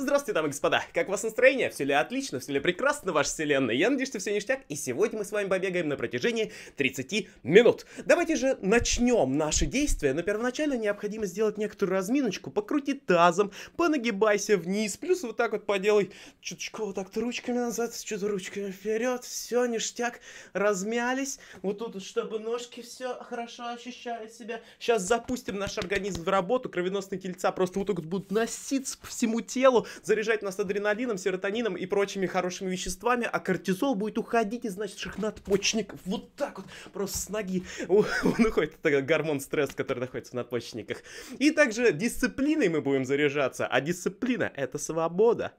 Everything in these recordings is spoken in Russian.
Здравствуйте, дамы и господа! Как у вас настроение? Все ли отлично? Все ли прекрасно в вашей вселенной? Я надеюсь, что все ништяк, и сегодня мы с вами побегаем на протяжении 30 минут. Давайте же начнем наши действия, но первоначально необходимо сделать некоторую разминочку, покрути тазом, понагибайся вниз, плюс вот так вот поделай чуточку вот так ручками назад, чуть ручками вперед, все, ништяк, размялись, вот тут, чтобы ножки все хорошо ощущали себя. Сейчас запустим наш организм в работу, кровеносные тельца просто вот так вот будут носиться по всему телу, заряжать нас адреналином, серотонином и прочими хорошими веществами, а кортизол будет уходить из наших надпочечников вот так вот, просто с ноги. Он уходит, это гормон стресса, который находится в надпочечниках. И также дисциплиной мы будем заряжаться, а дисциплина — это свобода.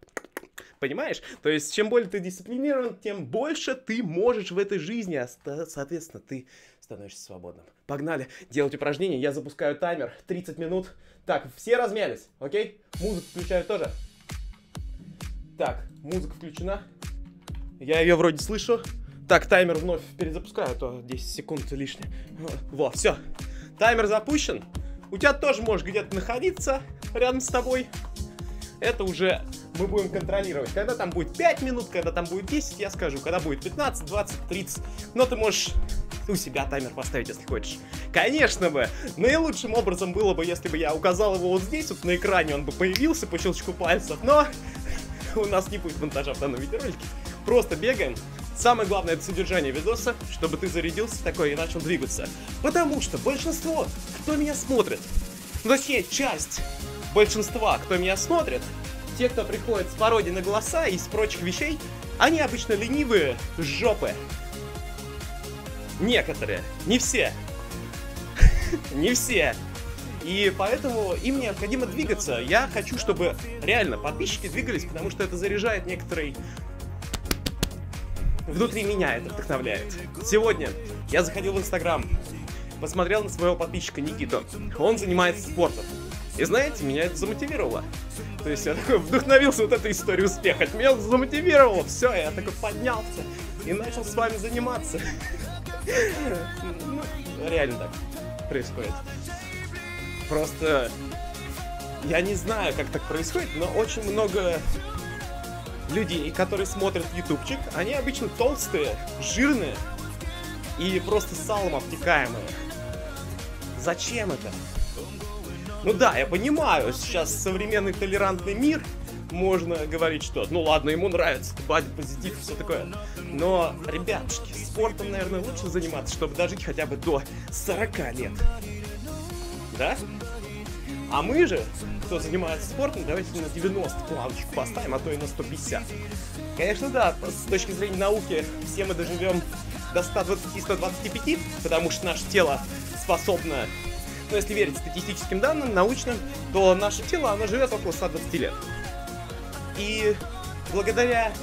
Понимаешь? То есть, чем более ты дисциплинирован, тем больше ты можешь в этой жизни, а соответственно, ты становишься свободным. Погнали делать упражнения. Я запускаю таймер. 30 минут. Так, все размялись, окей? Музыку включаю тоже. Так, музыка включена. Я ее вроде слышу. Так, таймер вновь перезапускаю, а то 10 секунд лишнее. Во, все. Таймер запущен. У тебя тоже может где-то находиться рядом с тобой. Это уже мы будем контролировать. Когда там будет 5 минут, когда там будет 10, я скажу. Когда будет 15, 20, 30. Но ты можешь у себя таймер поставить, если хочешь. Конечно бы, наилучшим образом было бы, если бы я указал его вот здесь, вот на экране, он бы появился по щелчку пальцев, но у нас не будет монтажа в данном видеоролике. Просто бегаем. Самое главное это содержание видоса, чтобы ты зарядился такой и начал двигаться. Потому что большинство, кто меня смотрит, ну точнее часть большинства, кто меня смотрит, те, кто приходит с пародией на голоса и с прочих вещей, они обычно ленивые жопы. Некоторые, не все. не все. И поэтому им необходимо двигаться. Я хочу, чтобы реально подписчики двигались, потому что это заряжает некоторый... Внутри меня это вдохновляет. Сегодня я заходил в Инстаграм, посмотрел на своего подписчика Никиту. Он занимается спортом. И знаете, меня это замотивировало. То есть я такой вдохновился вот этой историей успеха. Меня замотивировало. Все, я такой поднялся и начал с вами заниматься. Ну, реально так происходит. Просто я не знаю, как так происходит, но очень много людей, которые смотрят ютубчик, они обычно толстые, жирные и просто салом обтекаемые. Зачем это? Ну да, я понимаю, сейчас современный толерантный мир, можно говорить, что ну ладно, ему нравится, бади позитив все такое. Но, ребятушки, спортом, наверное, лучше заниматься, чтобы дожить хотя бы до 40 лет. Да? А мы же, кто занимается спортом, давайте на 90 планочку поставим, а то и на 150. Конечно, да, с точки зрения науки все мы доживем до 120-125, потому что наше тело способно, ну если верить статистическим данным, научным, то наше тело, оно живет около 120 лет. И благодаря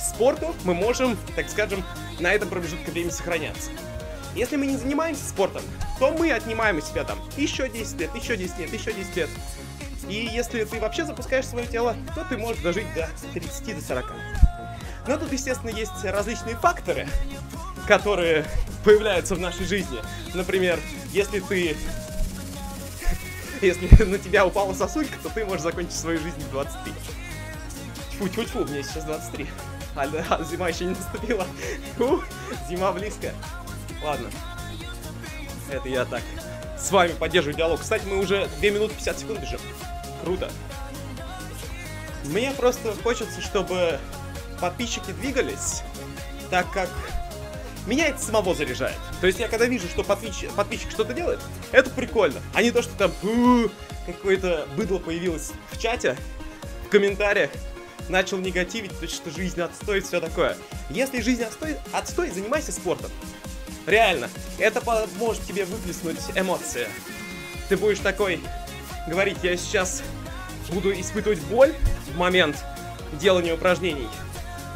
спорту мы можем, так скажем, на этом промежутке времени сохраняться. Если мы не занимаемся спортом, то мы отнимаем у себя там еще 10 лет, еще 10 лет, еще 10 лет. И если ты вообще запускаешь свое тело, то ты можешь дожить до 30 до 40. Но тут, естественно, есть различные факторы, которые появляются в нашей жизни. Например, если ты... Если на тебя упала сосулька, то ты можешь закончить свою жизнь в 23. Тьфу-тьфу-тьфу, мне сейчас 23. А, да, зима еще не наступила. Фу, зима близко. Ладно. Это я так с вами поддерживаю диалог. Кстати, мы уже 2 минуты 50 секунд бежим. Круто. Мне просто хочется, чтобы подписчики двигались, так как меня это самого заряжает. То есть я когда вижу, что подписчик, подписчик что-то делает, это прикольно. А не то, что там какое-то быдло появилось в чате, в комментариях, начал негативить, то что жизнь отстой, все такое. Если жизнь отстой, отстой, занимайся спортом. Реально, это поможет тебе выплеснуть эмоции. Ты будешь такой говорить, я сейчас буду испытывать боль в момент делания упражнений,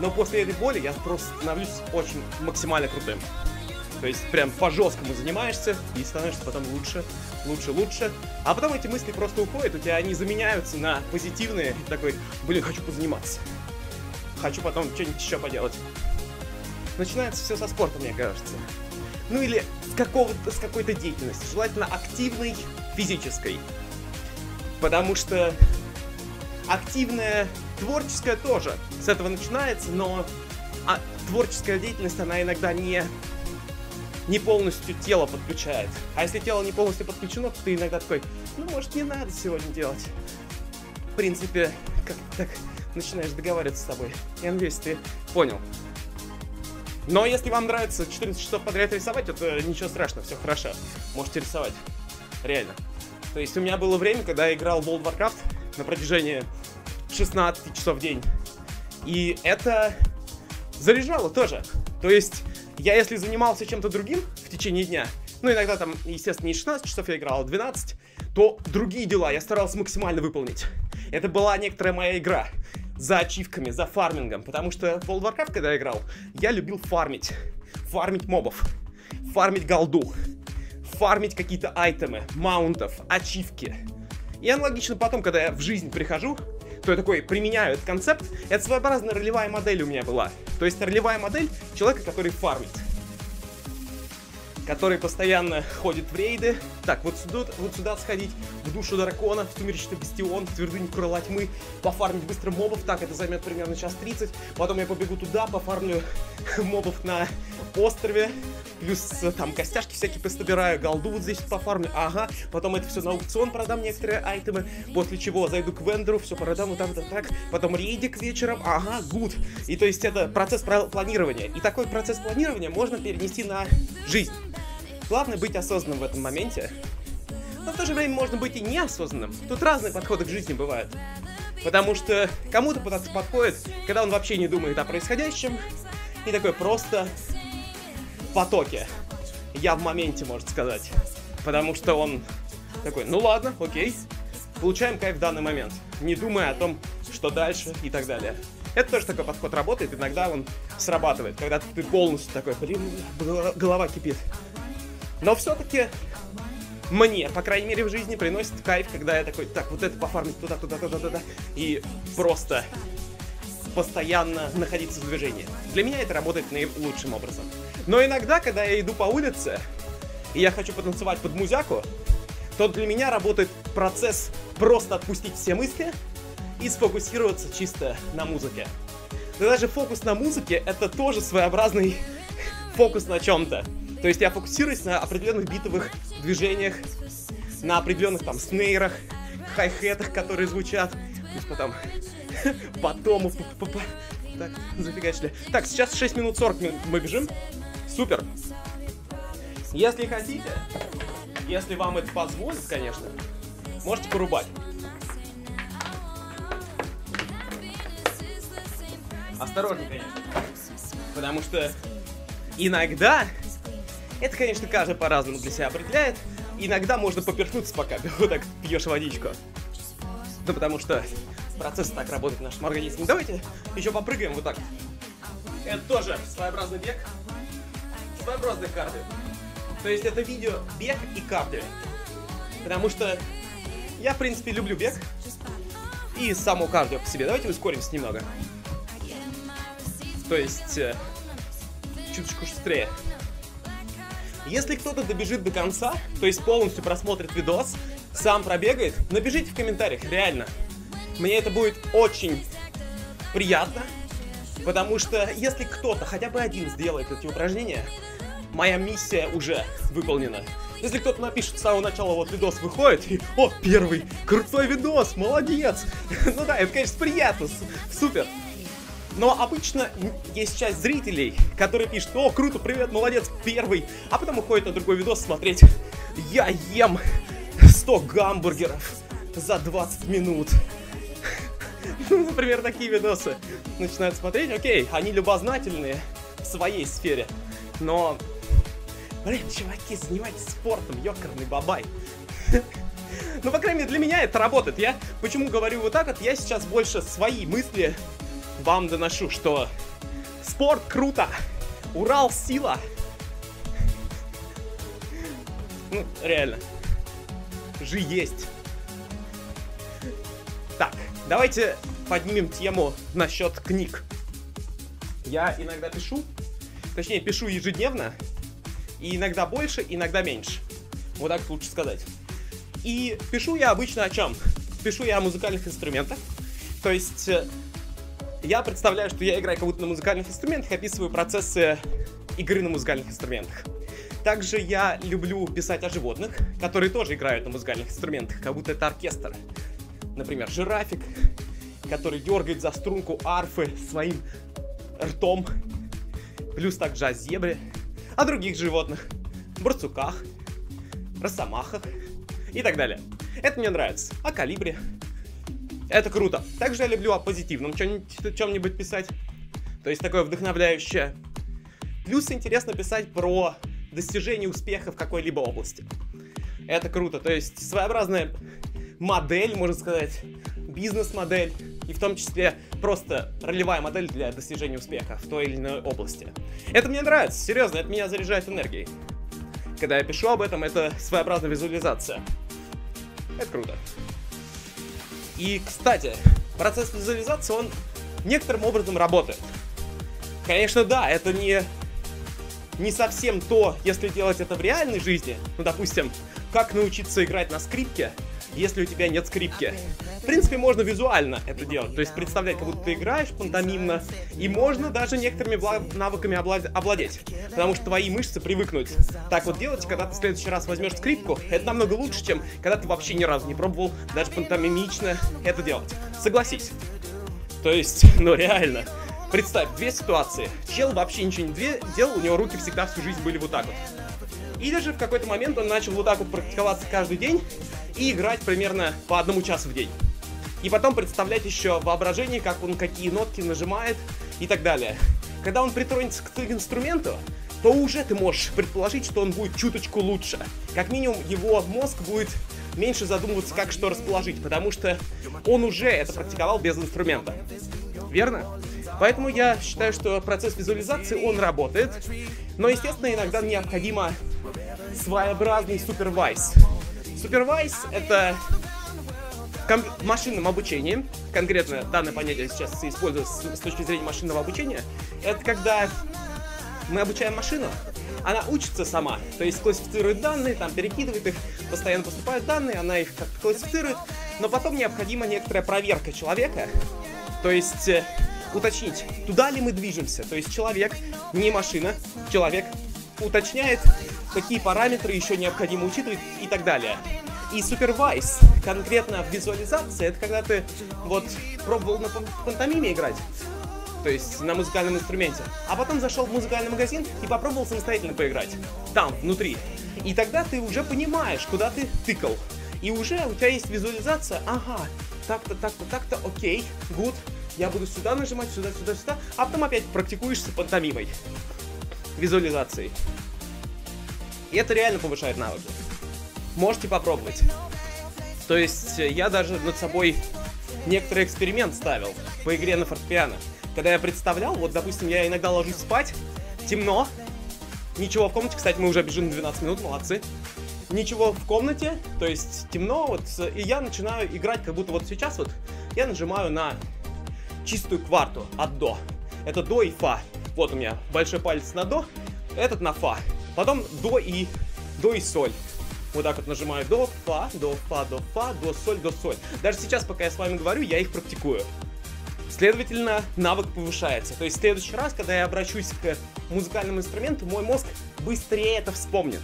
но после этой боли я просто становлюсь очень максимально крутым. То есть прям по-жесткому занимаешься и становишься потом лучше, лучше, лучше. А потом эти мысли просто уходят, у тебя они заменяются на позитивные. Такой, блин, хочу позаниматься. Хочу потом что-нибудь еще поделать. Начинается все со спорта, мне кажется. Ну или с, какого-то, с какой-то деятельности, желательно активной, физической. Потому что активная творческая тоже с этого начинается, но а, творческая деятельность, она иногда не, не полностью тело подключает. А если тело не полностью подключено, то ты иногда такой, ну, может, не надо сегодня делать. В принципе, как так начинаешь договариваться с тобой. Я надеюсь, ты понял. Но если вам нравится 14 часов подряд рисовать, это ничего страшного, все хорошо. Можете рисовать. Реально. То есть у меня было время, когда я играл в World Warcraft на протяжении 16 часов в день. И это заряжало тоже. То есть я если занимался чем-то другим в течение дня, ну иногда там, естественно, не 16 часов я играл, а 12, то другие дела я старался максимально выполнить. Это была некоторая моя игра за ачивками, за фармингом, потому что в World Warcraft, когда я играл, я любил фармить. Фармить мобов, фармить голду, фармить какие-то айтемы, маунтов, ачивки. И аналогично потом, когда я в жизнь прихожу, то я такой применяю этот концепт. Это своеобразная ролевая модель у меня была. То есть ролевая модель человека, который фармит который постоянно ходит в рейды. Так, вот сюда, вот сюда сходить, в душу дракона, в сумеречный бастион, в твердыню крыла тьмы, пофармить быстро мобов. Так, это займет примерно час 30. Потом я побегу туда, пофармлю мобов на острове. Плюс э, там костяшки всякие пособираю, голду вот здесь пофармлю. Ага, потом это все на аукцион продам некоторые айтемы. После чего зайду к вендору, все продам вот так, вот так. Потом рейдик вечером. Ага, гуд. И то есть это процесс планирования. И такой процесс планирования можно перенести на жизнь. Главное быть осознанным в этом моменте. Но в то же время можно быть и неосознанным. Тут разные подходы к жизни бывают. Потому что кому-то подходит, когда он вообще не думает о происходящем, и такой просто в потоке. Я в моменте, можно сказать. Потому что он такой, ну ладно, окей, получаем кайф в данный момент, не думая о том, что дальше и так далее. Это тоже такой подход работает, иногда он срабатывает, когда ты полностью такой, блин, голова кипит. Но все-таки мне, по крайней мере, в жизни приносит кайф, когда я такой, так, вот это пофармить туда, туда, туда, туда, и просто постоянно находиться в движении. Для меня это работает наилучшим образом. Но иногда, когда я иду по улице, и я хочу потанцевать под музяку, то для меня работает процесс просто отпустить все мысли и сфокусироваться чисто на музыке. Но даже фокус на музыке — это тоже своеобразный фокус на чем-то. То есть я фокусируюсь на определенных битовых движениях, на определенных там снейрах, хай-хетах, которые звучат. Плюс потом... Потом... Так, зафигачили. Так, сейчас 6 минут 40 мы бежим. Супер. Если хотите, если вам это позволит, конечно, можете порубать. Осторожнее, конечно. Потому что иногда это, конечно, каждый по-разному для себя определяет. Иногда можно поперхнуться, пока вот так пьешь водичку. Ну, потому что процесс так работает в нашем организме. Давайте еще попрыгаем вот так. Это тоже своеобразный бег. Своеобразный кардио. То есть это видео бег и кардио. Потому что я, в принципе, люблю бег. И само кардио по себе. Давайте ускоримся немного. То есть, э, чуточку быстрее. Если кто-то добежит до конца, то есть полностью просмотрит видос, сам пробегает, напишите в комментариях, реально. Мне это будет очень приятно, потому что если кто-то, хотя бы один сделает эти упражнения, моя миссия уже выполнена. Если кто-то напишет с самого начала, вот видос выходит, и, о, первый, крутой видос, молодец. Ну да, это, конечно, приятно, супер. Но обычно есть часть зрителей, которые пишут, о, круто, привет, молодец, первый, а потом уходит на другой видос смотреть, я ем 100 гамбургеров за 20 минут. Ну, например, такие видосы начинают смотреть, окей, они любознательные в своей сфере, но, блин, чуваки, занимайтесь спортом, ёкарный бабай. Ну, по крайней мере, для меня это работает. Я почему говорю вот так вот, я сейчас больше свои мысли вам доношу, что спорт круто, Урал сила. Ну, реально. Жи есть. Так, давайте поднимем тему насчет книг. Я иногда пишу, точнее пишу ежедневно, и иногда больше, иногда меньше. Вот так лучше сказать. И пишу я обычно о чем? Пишу я о музыкальных инструментах, То есть э, я представляю, что я играю как будто на музыкальных инструментах, описываю процессы игры на музыкальных инструментах. Также я люблю писать о животных, которые тоже играют на музыкальных инструментах, как будто это оркестр. Например, жирафик, который дергает за струнку арфы своим ртом. Плюс также о зебре, о других животных, барсуках, росомахах и так далее. Это мне нравится. О калибре. Это круто. Также я люблю о позитивном чем-нибудь писать. То есть такое вдохновляющее. Плюс интересно писать про достижение успеха в какой-либо области. Это круто. То есть своеобразная модель, можно сказать, бизнес-модель, и в том числе просто ролевая модель для достижения успеха в той или иной области. Это мне нравится, серьезно, это меня заряжает энергией. Когда я пишу об этом, это своеобразная визуализация. Это круто. И, кстати, процесс визуализации, он некоторым образом работает. Конечно, да, это не, не совсем то, если делать это в реальной жизни. Ну, допустим, как научиться играть на скрипке, если у тебя нет скрипки. В принципе, можно визуально это делать, то есть представлять, как будто ты играешь пантомимно, и можно даже некоторыми навыками овладеть, потому что твои мышцы привыкнут так вот делать, когда ты в следующий раз возьмешь скрипку, это намного лучше, чем когда ты вообще ни разу не пробовал даже пантомимично это делать. Согласись. То есть, ну реально. Представь, две ситуации. Чел вообще ничего не делал, у него руки всегда всю жизнь были вот так вот. Или же в какой-то момент он начал вот так вот практиковаться каждый день и играть примерно по одному часу в день. И потом представлять еще воображение, как он какие нотки нажимает и так далее. Когда он притронется к инструменту, то уже ты можешь предположить, что он будет чуточку лучше. Как минимум, его мозг будет меньше задумываться, как что расположить, потому что он уже это практиковал без инструмента. Верно? Поэтому я считаю, что процесс визуализации, он работает. Но, естественно, иногда необходимо своеобразный супервайз. Супервайз — это в машинном обучении, конкретно данное понятие сейчас используется с точки зрения машинного обучения, это когда мы обучаем машину, она учится сама, то есть классифицирует данные, там перекидывает их, постоянно поступают данные, она их как классифицирует, но потом необходима некоторая проверка человека, то есть э, уточнить, туда ли мы движемся, то есть человек, не машина, человек уточняет, какие параметры еще необходимо учитывать и так далее. И супервайз, конкретно в визуализации, это когда ты вот пробовал на пантомиме играть, то есть на музыкальном инструменте, а потом зашел в музыкальный магазин и попробовал самостоятельно поиграть, там, внутри. И тогда ты уже понимаешь, куда ты тыкал. И уже у тебя есть визуализация, ага, так-то, так-то, так-то, окей, гуд, я буду сюда нажимать, сюда, сюда, сюда, а потом опять практикуешься пантомимой, визуализацией. И это реально повышает навыки. Можете попробовать. То есть э, я даже над собой некоторый эксперимент ставил по игре на фортепиано. Когда я представлял, вот, допустим, я иногда ложусь спать, темно, ничего в комнате, кстати, мы уже бежим 12 минут, молодцы. Ничего в комнате, то есть темно, вот, и я начинаю играть, как будто вот сейчас вот я нажимаю на чистую кварту от до. Это до и фа. Вот у меня большой палец на до, этот на фа. Потом до и до и соль. Вот так вот нажимаю до, фа, до, фа, до, фа, до, соль, до, соль. Даже сейчас, пока я с вами говорю, я их практикую. Следовательно, навык повышается. То есть в следующий раз, когда я обращусь к музыкальному инструменту, мой мозг быстрее это вспомнит.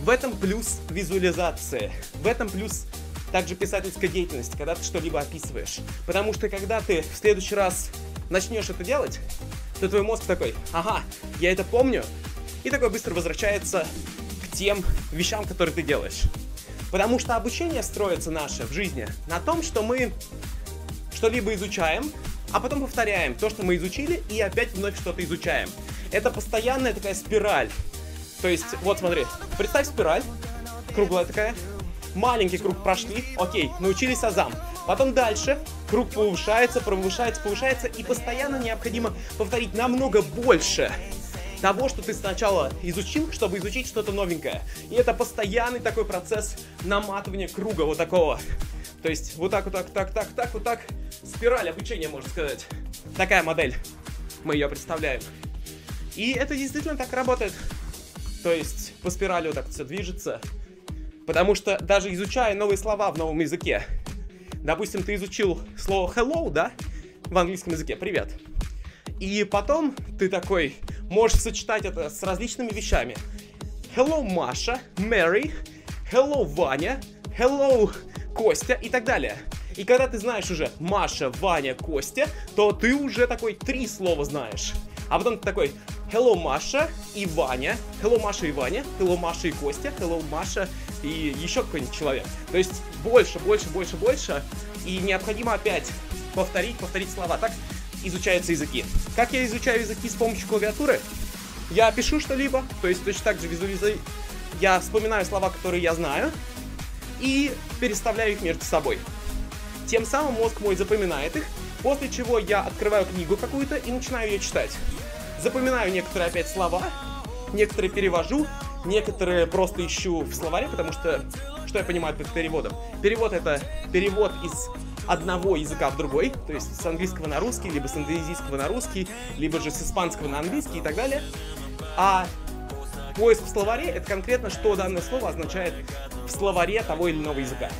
В этом плюс визуализация. В этом плюс также писательская деятельность, когда ты что-либо описываешь. Потому что когда ты в следующий раз начнешь это делать, то твой мозг такой, ага, я это помню, и такой быстро возвращается к тем вещам, которые ты делаешь. Потому что обучение строится наше в жизни на том, что мы что-либо изучаем, а потом повторяем то, что мы изучили, и опять вновь что-то изучаем. Это постоянная такая спираль. То есть, вот смотри, представь спираль, круглая такая, маленький круг прошли, окей, научились азам. Потом дальше круг повышается, повышается, повышается, и постоянно необходимо повторить намного больше того, что ты сначала изучил, чтобы изучить что-то новенькое. И это постоянный такой процесс наматывания круга вот такого. То есть вот так, вот так, так, так, так, вот так. Спираль обучения, можно сказать. Такая модель. Мы ее представляем. И это действительно так работает. То есть по спирали вот так все движется. Потому что даже изучая новые слова в новом языке, Допустим, ты изучил слово hello, да, в английском языке, привет. И потом ты такой можешь сочетать это с различными вещами. Hello, Маша, Mary, hello, Ваня, hello, Костя и так далее. И когда ты знаешь уже Маша, Ваня, Костя, то ты уже такой три слова знаешь. А потом ты такой Hello, Маша и Ваня. Hello, Маша и Ваня. Hello, Маша и Костя. Hello, Маша и еще какой-нибудь человек. То есть больше, больше, больше, больше. И необходимо опять повторить, повторить слова. Так изучаются языки. Как я изучаю языки с помощью клавиатуры? Я пишу что-либо, то есть точно так же визуализую. Я вспоминаю слова, которые я знаю, и переставляю их между собой. Тем самым мозг мой запоминает их, после чего я открываю книгу какую-то и начинаю ее читать. Запоминаю некоторые опять слова, некоторые перевожу, некоторые просто ищу в словаре, потому что что я понимаю под переводом? Перевод это перевод из одного языка в другой, то есть с английского на русский, либо с индонезийского на русский, либо же с испанского на английский и так далее. А поиск в словаре это конкретно, что данное слово означает в словаре того или иного языка.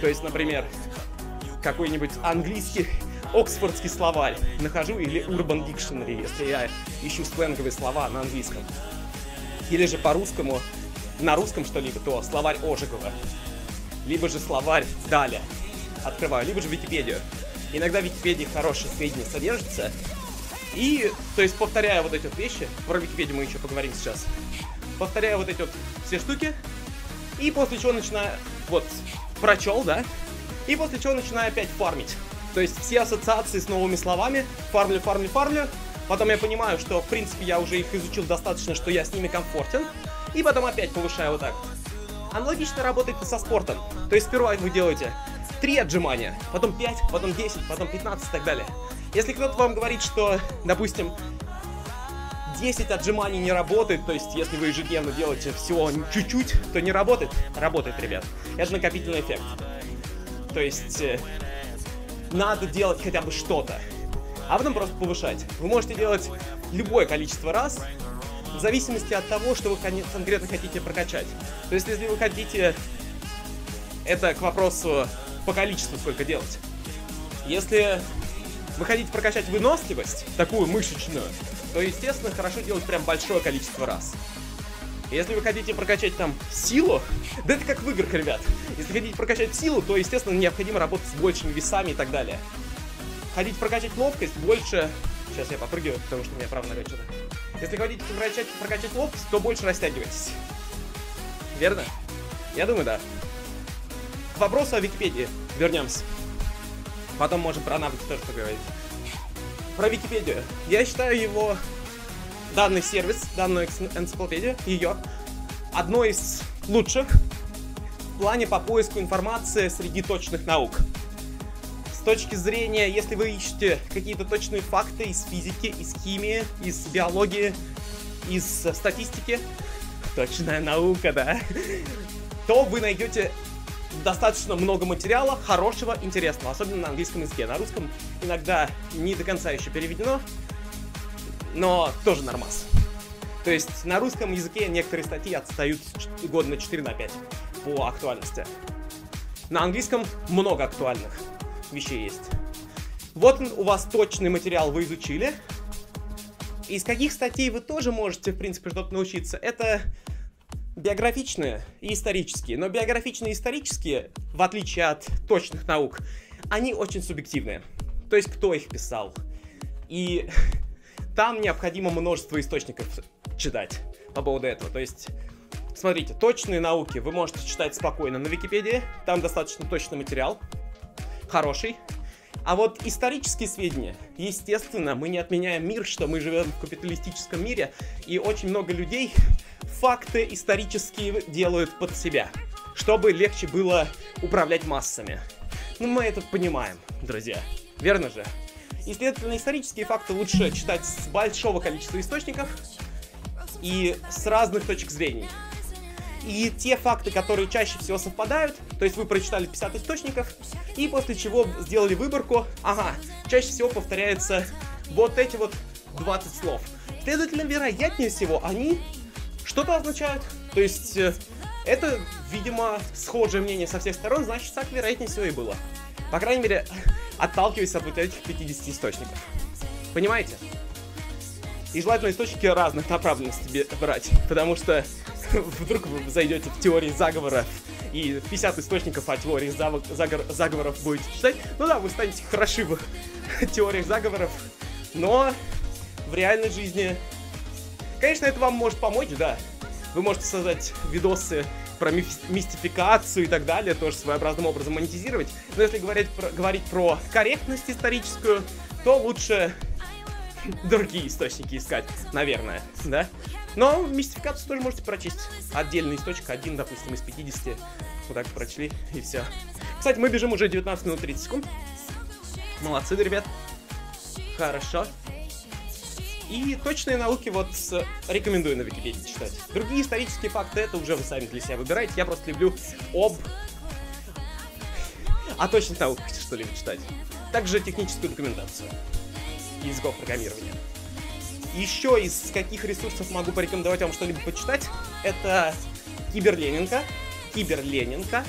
То есть, например, какой-нибудь английский Оксфордский словарь нахожу или Urban Dictionary, если я ищу сленговые слова на английском. Или же по-русскому, на русском что-либо, то словарь Ожегова. Либо же словарь Даля открываю, либо же Википедию. Иногда в Википедии хорошие сведения содержатся. И, то есть, повторяя вот эти вот вещи, про Википедию мы еще поговорим сейчас, повторяя вот эти вот все штуки, и после чего начинаю, вот, прочел, да, и после чего начинаю опять фармить. То есть все ассоциации с новыми словами, фармлю, фармлю, фармлю. Потом я понимаю, что в принципе я уже их изучил достаточно, что я с ними комфортен. И потом опять повышаю вот так. Аналогично работает со спортом. То есть сперва вы делаете 3 отжимания, потом 5, потом 10, потом 15 и так далее. Если кто-то вам говорит, что, допустим, 10 отжиманий не работает, то есть если вы ежедневно делаете всего чуть-чуть, то не работает. Работает, ребят. Это накопительный эффект. То есть э, надо делать хотя бы что-то, а потом просто повышать. Вы можете делать любое количество раз, в зависимости от того, что вы конкретно хотите прокачать. То есть, если вы хотите... Это к вопросу по количеству сколько делать. Если вы хотите прокачать выносливость, такую мышечную, то, естественно, хорошо делать прям большое количество раз. Если вы хотите прокачать там силу, да это как в играх, ребят. Если хотите прокачать силу, то, естественно, необходимо работать с большими весами и так далее. Хотите прокачать ловкость, больше... Сейчас я попрыгиваю, потому что у меня право нога что-то. Если хотите прокачать, прокачать ловкость, то больше растягивайтесь. Верно? Я думаю, да. Вопросу о Википедии вернемся. Потом можем про навыки тоже поговорить. Про Википедию. Я считаю его данный сервис, данную энциклопедию, ее, одной из лучших в плане по поиску информации среди точных наук. С точки зрения, если вы ищете какие-то точные факты из физики, из химии, из биологии, из статистики, точная наука, да, то вы найдете достаточно много материала, хорошего, интересного, особенно на английском языке. На русском иногда не до конца еще переведено, но тоже нормас. То есть на русском языке некоторые статьи отстают года на 4 на 5 по актуальности. На английском много актуальных вещей есть. Вот у вас точный материал вы изучили. Из каких статей вы тоже можете, в принципе, что-то научиться? Это биографичные и исторические. Но биографичные и исторические, в отличие от точных наук, они очень субъективные. То есть кто их писал. И там необходимо множество источников читать по поводу этого. То есть, смотрите, точные науки вы можете читать спокойно на Википедии, там достаточно точный материал, хороший. А вот исторические сведения, естественно, мы не отменяем мир, что мы живем в капиталистическом мире, и очень много людей факты исторические делают под себя, чтобы легче было управлять массами. Ну, мы это понимаем, друзья. Верно же? И, следовательно, исторические факты лучше читать с большого количества источников и с разных точек зрения. И те факты, которые чаще всего совпадают, то есть вы прочитали 50 источников, и после чего сделали выборку, ага, чаще всего повторяются вот эти вот 20 слов. Следовательно, вероятнее всего, они что-то означают. То есть, э, это, видимо, схожее мнение со всех сторон, значит, так вероятнее всего и было. По крайней мере, отталкиваясь от вот этих 50 источников. Понимаете? И желательно источники разных направленностей брать, потому что вдруг вы зайдете в теории заговора и 50 источников о теории заговор заговоров будете читать, ну да, вы станете хороши в теориях заговоров, но в реальной жизни, конечно, это вам может помочь, да. Вы можете создать видосы про мистификацию и так далее, тоже своеобразным образом монетизировать. Но если говорить про, говорить про корректность историческую, то лучше другие источники искать, наверное, да? Но мистификацию тоже можете прочесть. Отдельный источник, один, допустим, из 50. Вот так прочли, и все. Кстати, мы бежим уже 19 минут 30 секунд. Молодцы, ребят. Хорошо. И точные науки вот рекомендую на Википедии читать. Другие исторические факты, это уже вы сами для себя выбираете. Я просто люблю об... О точных науках, что ли, читать. Также техническую документацию языков программирования. Еще из каких ресурсов могу порекомендовать вам что-либо почитать, это Киберленинка, Киберленинка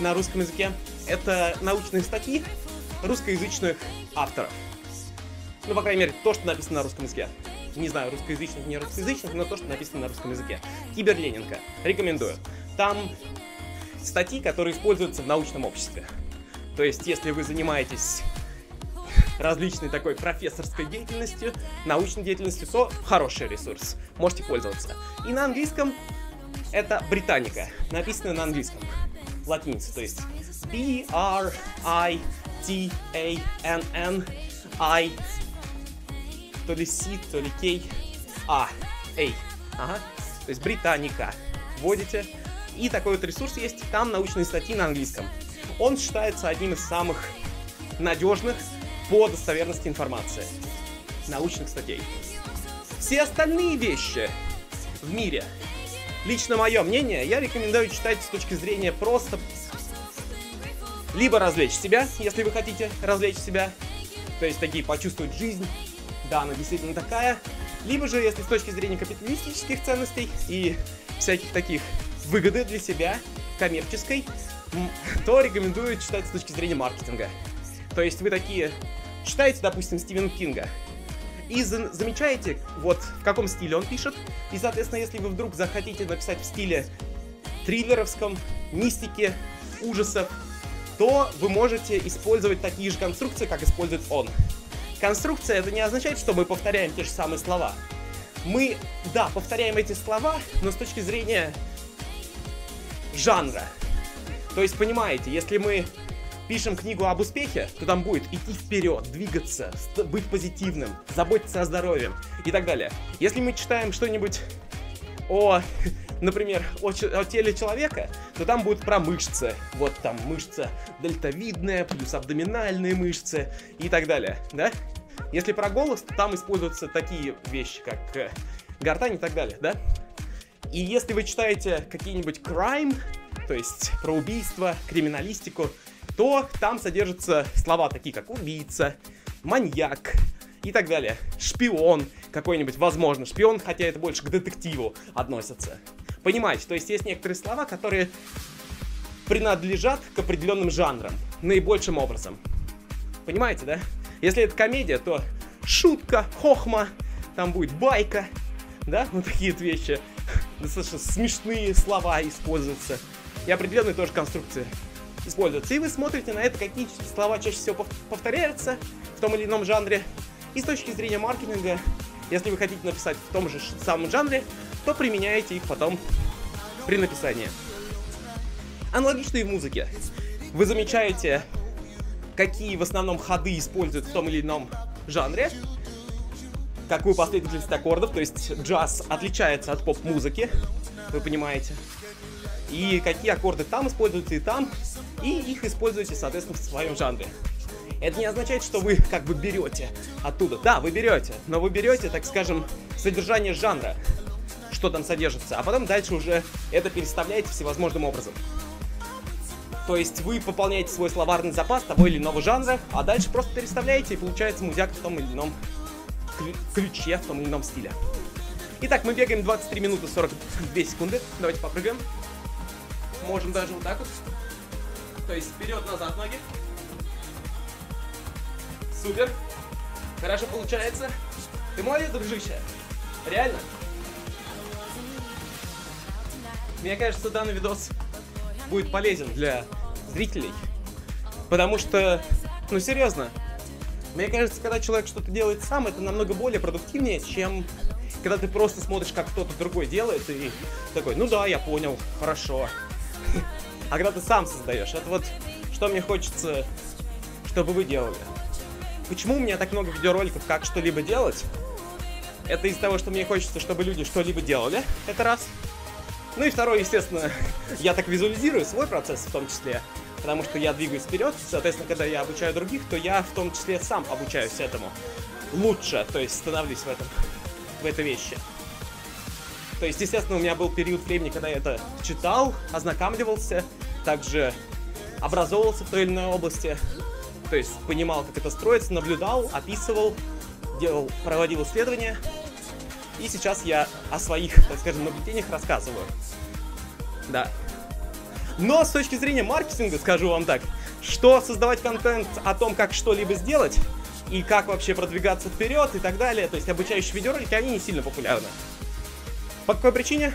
на русском языке. Это научные статьи русскоязычных авторов. Ну, по крайней мере, то, что написано на русском языке. Не знаю, русскоязычных, не русскоязычных, но то, что написано на русском языке. Киберленинка. Рекомендую. Там статьи, которые используются в научном обществе. То есть, если вы занимаетесь различной такой профессорской деятельностью, научной деятельностью, то хороший ресурс. Можете пользоваться. И на английском это Британика. Написано на английском. Латиница, то есть B-R-I-T-A-N-N-I то ли C, то ли K, А, A. Ага. То есть Британика. Вводите. И такой вот ресурс есть. Там научные статьи на английском. Он считается одним из самых надежных по достоверности информации. Научных статей. Все остальные вещи в мире, лично мое мнение, я рекомендую читать с точки зрения просто либо развлечь себя, если вы хотите развлечь себя, то есть такие почувствовать жизнь, да, она действительно такая, либо же, если с точки зрения капиталистических ценностей и всяких таких выгоды для себя, коммерческой, то рекомендую читать с точки зрения маркетинга. То есть вы такие читаете, допустим, Стивена Кинга, и за замечаете, вот в каком стиле он пишет, и, соответственно, если вы вдруг захотите написать в стиле триллеровском, мистики, ужасов, то вы можете использовать такие же конструкции, как использует он. Конструкция это не означает, что мы повторяем те же самые слова. Мы, да, повторяем эти слова, но с точки зрения жанра. То есть, понимаете, если мы пишем книгу об успехе, то там будет идти вперед, двигаться, быть позитивным, заботиться о здоровье и так далее. Если мы читаем что-нибудь о, например, о, о теле человека, то там будет про мышцы. Вот там мышца дельтовидная, плюс абдоминальные мышцы и так далее, да? Если про голос, то там используются такие вещи, как э, гортань и так далее, да? И если вы читаете какие-нибудь crime, то есть про убийство, криминалистику, то там содержатся слова такие, как убийца, маньяк и так далее. Шпион какой-нибудь, возможно, шпион, хотя это больше к детективу относится. Понимаете, то есть есть некоторые слова, которые принадлежат к определенным жанрам, наибольшим образом. Понимаете, да? Если это комедия, то шутка, хохма, там будет байка, да, вот такие вещи. Достаточно смешные слова используются. И определенные тоже конструкции используются. И вы смотрите на это, какие слова чаще всего повторяются в том или ином жанре. И с точки зрения маркетинга, если вы хотите написать в том же самом жанре, то применяете их потом при написании. Аналогично и в музыке. Вы замечаете, какие в основном ходы используют в том или ином жанре, какую последовательность аккордов, то есть джаз отличается от поп-музыки, вы понимаете, и какие аккорды там используются и там, и их используете, соответственно, в своем жанре. Это не означает, что вы как бы берете оттуда. Да, вы берете, но вы берете, так скажем, содержание жанра, что там содержится, а потом дальше уже это переставляете всевозможным образом. То есть вы пополняете свой словарный запас того или иного жанра, а дальше просто переставляете, и получается музяк в том или ином ключе, в том или ином стиле. Итак, мы бегаем 23 минуты 42 секунды. Давайте попрыгаем. Можем даже вот так вот. То есть вперед-назад ноги. Супер. Хорошо получается. Ты молодец, дружище. Реально. Мне кажется, данный видос будет полезен для зрителей. Потому что, ну серьезно, мне кажется, когда человек что-то делает сам, это намного более продуктивнее, чем когда ты просто смотришь, как кто-то другой делает, и такой, ну да, я понял, хорошо. А когда ты сам создаешь, это вот что мне хочется, чтобы вы делали. Почему у меня так много видеороликов, как что-либо делать? Это из-за того, что мне хочется, чтобы люди что-либо делали, это раз. Ну и второе, естественно, я так визуализирую свой процесс в том числе, потому что я двигаюсь вперед, соответственно, когда я обучаю других, то я в том числе сам обучаюсь этому лучше, то есть становлюсь в этом, в этой вещи. То есть, естественно, у меня был период времени, когда я это читал, ознакомливался, также образовывался в той или иной области, то есть понимал, как это строится, наблюдал, описывал, делал, проводил исследования, и сейчас я о своих, так скажем, наблюдениях рассказываю. Да. Но с точки зрения маркетинга, скажу вам так, что создавать контент о том, как что-либо сделать, и как вообще продвигаться вперед и так далее, то есть обучающие видеоролики, они не сильно популярны. По какой причине?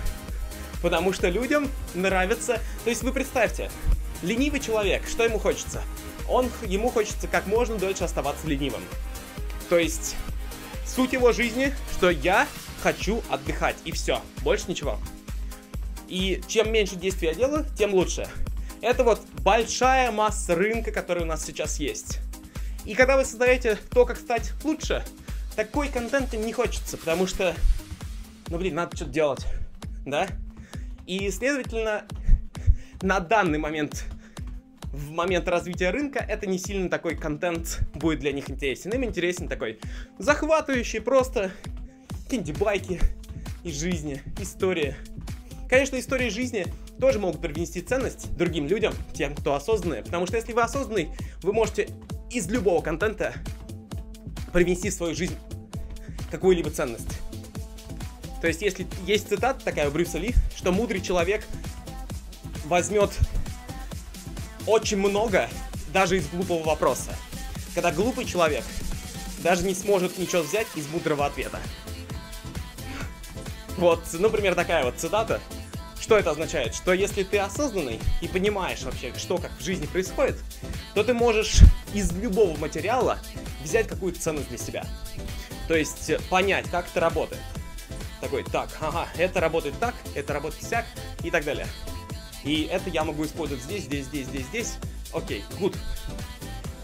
Потому что людям нравится... То есть вы представьте, ленивый человек, что ему хочется? Он, ему хочется как можно дольше оставаться ленивым. То есть суть его жизни, что я хочу отдыхать, и все, больше ничего. И чем меньше действий я делаю, тем лучше. Это вот большая масса рынка, которая у нас сейчас есть. И когда вы создаете то, как стать лучше, такой контент им не хочется, потому что, ну блин, надо что-то делать, да? И, следовательно, на данный момент, в момент развития рынка, это не сильно такой контент будет для них интересен. Им интересен такой захватывающий просто какие-нибудь байки из жизни, истории. Конечно, истории жизни тоже могут привнести ценность другим людям, тем, кто осознанный. Потому что если вы осознанный, вы можете из любого контента привнести в свою жизнь какую-либо ценность. То есть, если есть цитата такая у Брюса Ли, что мудрый человек возьмет очень много даже из глупого вопроса. Когда глупый человек даже не сможет ничего взять из мудрого ответа. Вот, например, такая вот цитата. Что это означает? Что если ты осознанный и понимаешь вообще, что как в жизни происходит, то ты можешь из любого материала взять какую-то ценность для себя. То есть э, понять, как это работает. Такой, так, ага, это работает так, это работает всяк и так далее. И это я могу использовать здесь, здесь, здесь, здесь, здесь. Окей, good.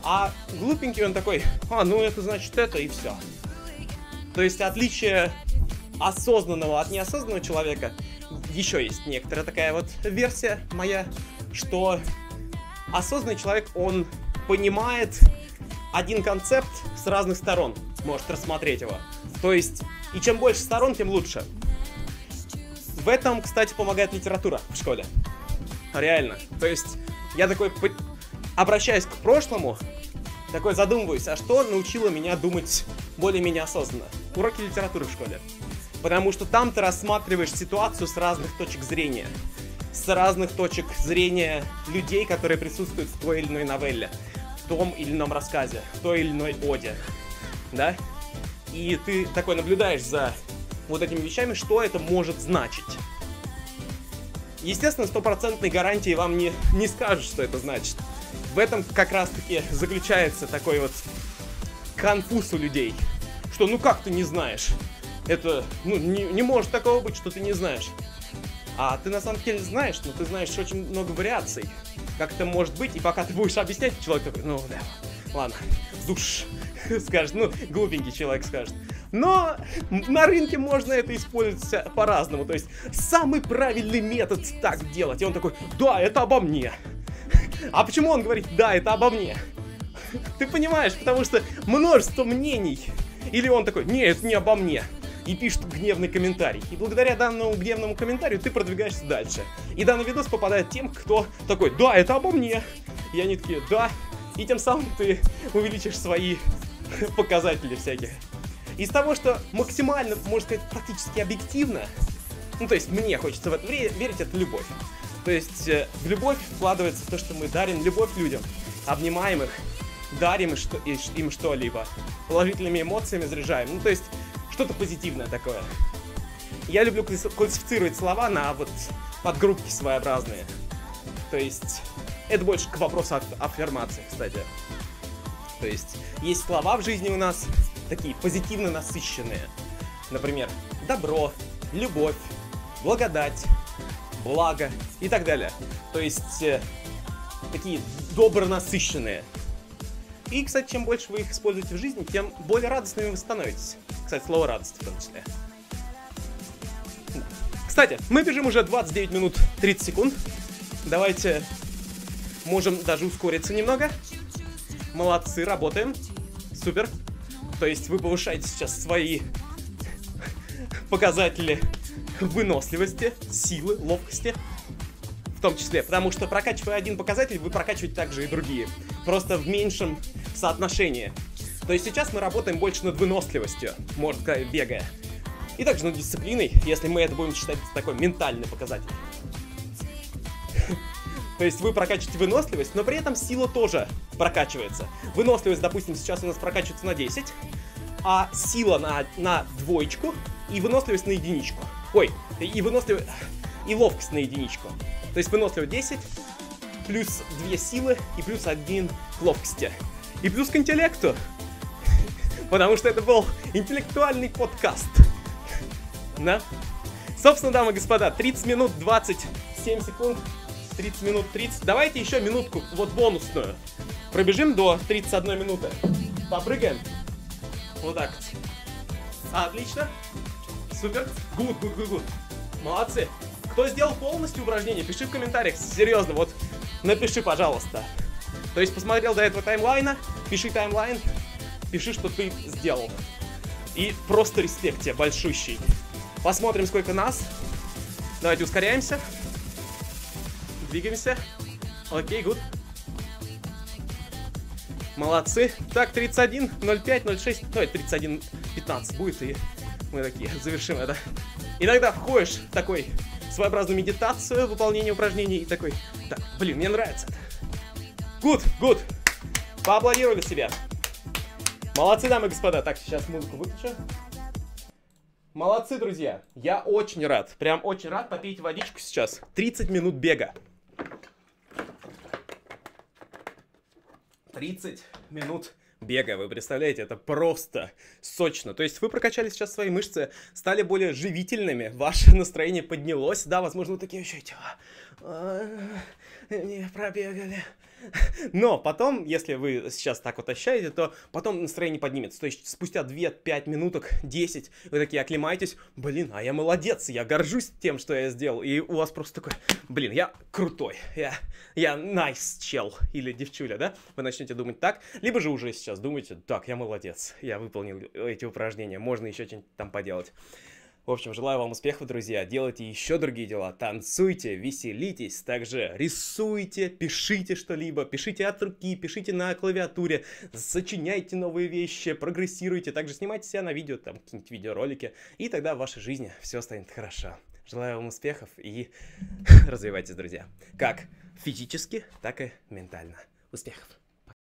А глупенький он такой, а, ну это значит это и все. То есть отличие осознанного от неосознанного человека еще есть некоторая такая вот версия моя, что осознанный человек, он понимает один концепт с разных сторон, может рассмотреть его. То есть, и чем больше сторон, тем лучше. В этом, кстати, помогает литература в школе. Реально. То есть, я такой обращаюсь к прошлому, такой задумываюсь, а что научило меня думать более-менее осознанно? Уроки литературы в школе. Потому что там ты рассматриваешь ситуацию с разных точек зрения. С разных точек зрения людей, которые присутствуют в той или иной новелле, в том или ином рассказе, в той или иной оде. Да? И ты такой наблюдаешь за вот этими вещами, что это может значить. Естественно, стопроцентной гарантии вам не, не скажут, что это значит. В этом как раз-таки заключается такой вот конфуз у людей. Что ну как ты не знаешь? Это, ну, не, не может такого быть, что ты не знаешь. А ты на самом деле знаешь, но ты знаешь очень много вариаций, как это может быть, и пока ты будешь объяснять, человек такой, ну, да, ладно, душ, скажет, ну, глупенький человек скажет. Но на рынке можно это использовать по-разному, то есть самый правильный метод так делать, и он такой, да, это обо мне. А почему он говорит, да, это обо мне? Ты понимаешь, потому что множество мнений. Или он такой, нет, это не обо мне и пишет гневный комментарий. И благодаря данному гневному комментарию ты продвигаешься дальше. И данный видос попадает тем, кто такой, да, это обо мне. И они такие, да. И тем самым ты увеличишь свои показатели всякие. Из того, что максимально, можно сказать, практически объективно, ну, то есть мне хочется в это верить, это любовь. То есть э, в любовь вкладывается то, что мы дарим любовь людям, обнимаем их, дарим им что-либо, положительными эмоциями заряжаем. Ну, то есть, что-то позитивное такое. Я люблю классифицировать слова на вот подгруппки своеобразные. То есть, это больше к вопросу аффирмации, кстати. То есть, есть слова в жизни у нас такие позитивно насыщенные. Например, добро, любовь, благодать, благо и так далее. То есть, э, такие добро насыщенные. И, кстати, чем больше вы их используете в жизни, тем более радостными вы становитесь. Кстати, слово радость в том числе. Кстати, мы бежим уже 29 минут 30 секунд. Давайте можем даже ускориться немного. Молодцы, работаем. Супер. То есть вы повышаете сейчас свои показатели выносливости, силы, ловкости. В том числе, потому что прокачивая один показатель, вы прокачиваете также и другие. Просто в меньшем соотношении. То есть сейчас мы работаем больше над выносливостью, можно сказать, бегая. И также над дисциплиной, если мы это будем считать такой ментальный показатель. То есть вы прокачиваете выносливость, но при этом сила тоже прокачивается. Выносливость, допустим, сейчас у нас прокачивается на 10, а сила на, на двоечку и выносливость на единичку. Ой, и выносливость... И ловкость на единичку. То есть выносливость 10, плюс 2 силы и плюс 1 к ловкости. И плюс к интеллекту. Потому что это был интеллектуальный подкаст. Да? Собственно, дамы и господа, 30 минут 27 секунд 30 минут 30. Давайте еще минутку, вот бонусную. Пробежим до 31 минуты. Попрыгаем. Вот так. Отлично. Супер. Good, good, good, good. Молодцы. Кто сделал полностью упражнение, пиши в комментариях. Серьезно, вот напиши, пожалуйста. То есть посмотрел до этого таймлайна, пиши таймлайн, пиши, что ты сделал. И просто респект тебе большущий. Посмотрим, сколько нас. Давайте ускоряемся. Двигаемся. Окей, good. Молодцы. Так, 31, 05, 06, ну, это 31, 15 будет, и мы такие завершим это. Иногда входишь в такой своеобразную медитацию, выполнение упражнений, и такой, так, блин, мне нравится это. Good, good. Поаплодировали себя. Молодцы, дамы и господа. Так, сейчас музыку выключу. Молодцы, друзья. Я очень рад. Прям очень рад. Попейте водичку сейчас. 30 минут бега. 30 минут бега, вы представляете, это просто сочно. То есть вы прокачали сейчас свои мышцы, стали более живительными, ваше настроение поднялось, да, возможно, вы такие еще а, не пробегали, но потом, если вы сейчас так вот ощущаете, то потом настроение поднимется. То есть спустя 2-5 минуток, 10, вы такие оклемаетесь, блин, а я молодец, я горжусь тем, что я сделал. И у вас просто такой, блин, я крутой, я, я nice чел или девчуля, да? Вы начнете думать так, либо же уже сейчас думаете, так, я молодец, я выполнил эти упражнения, можно еще что-нибудь там поделать. В общем, желаю вам успехов, друзья. Делайте еще другие дела. Танцуйте, веселитесь. Также рисуйте, пишите что-либо. Пишите от руки, пишите на клавиатуре. Сочиняйте новые вещи, прогрессируйте. Также снимайте себя на видео, там какие-нибудь видеоролики. И тогда в вашей жизни все станет хорошо. Желаю вам успехов и развивайтесь, друзья. Как физически, так и ментально. Успехов!